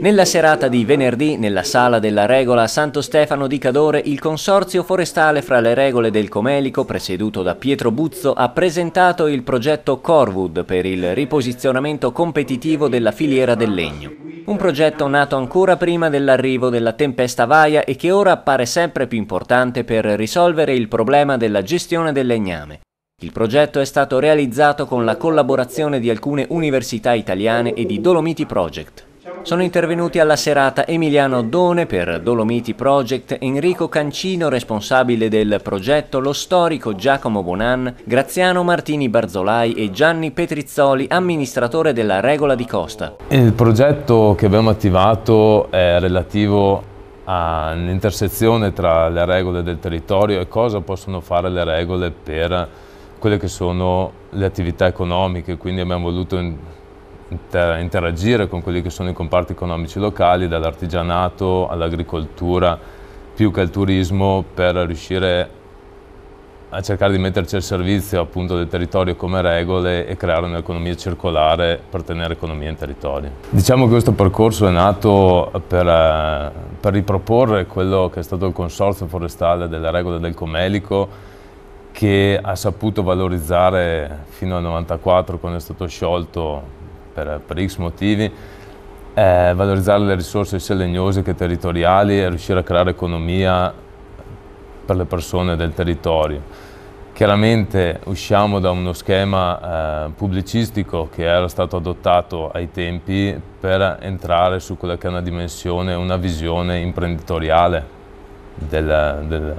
Nella serata di venerdì, nella sala della regola a Santo Stefano di Cadore, il Consorzio Forestale fra le regole del Comelico, presieduto da Pietro Buzzo, ha presentato il progetto Corwood per il riposizionamento competitivo della filiera del legno. Un progetto nato ancora prima dell'arrivo della tempesta Vaia e che ora appare sempre più importante per risolvere il problema della gestione del legname. Il progetto è stato realizzato con la collaborazione di alcune università italiane e di Dolomiti Project. Sono intervenuti alla serata Emiliano Done per Dolomiti Project, Enrico Cancino, responsabile del progetto, lo storico Giacomo Bonan, Graziano Martini Barzolai e Gianni Petrizzoli, amministratore della Regola di Costa. Il progetto che abbiamo attivato è relativo all'intersezione tra le regole del territorio e cosa possono fare le regole per quelle che sono le attività economiche, quindi abbiamo voluto interagire con quelli che sono i comparti economici locali, dall'artigianato all'agricoltura, più che al turismo, per riuscire a cercare di metterci al servizio appunto del territorio come regole e creare un'economia circolare per tenere economia in territorio. Diciamo che questo percorso è nato per, per riproporre quello che è stato il consorzio forestale delle regole del Comelico che ha saputo valorizzare fino al 94 quando è stato sciolto per, per X motivi, eh, valorizzare le risorse sia legnose che territoriali e riuscire a creare economia per le persone del territorio. Chiaramente usciamo da uno schema eh, pubblicistico che era stato adottato ai tempi per entrare su quella che è una dimensione, una visione imprenditoriale del, del,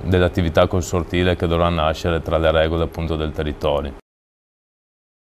dell'attività consortile che dovrà nascere tra le regole appunto del territorio.